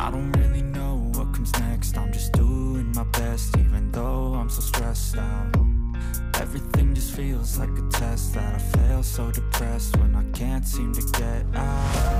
I don't really know what comes next. I'm just doing my best even though I'm so stressed out. Everything just feels like a test that I fail so depressed when I can't seem to get out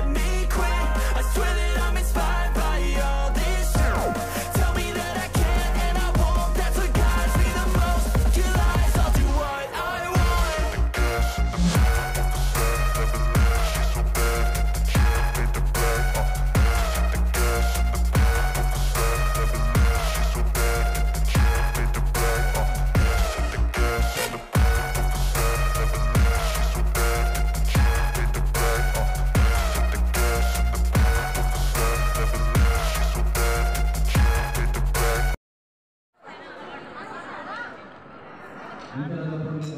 I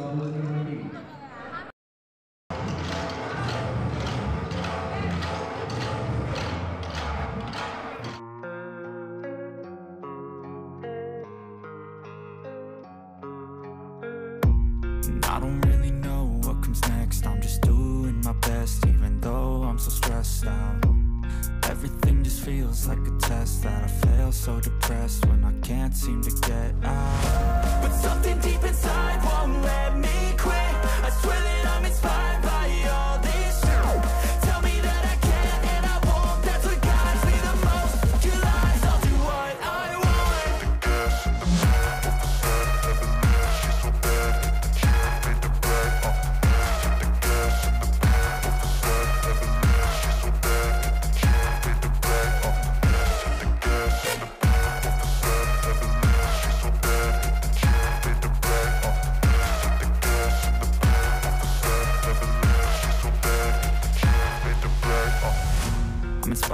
don't really know what comes next. I'm just doing my best even though I'm so stressed out. Everything just feels like a test that I fail so depressed when I can't seem to get out Something deep inside won't let me quit. I swear that I'm inspired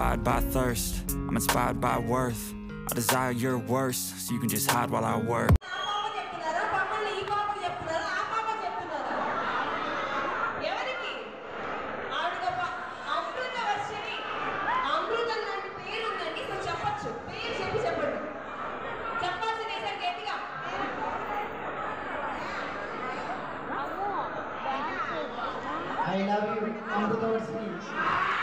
inspired by thirst, I'm inspired by worth. I desire your worst, so you can just hide while I work. I love you,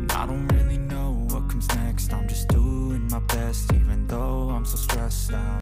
And I don't really know what comes next. I'm just doing my best even though I'm so stressed out.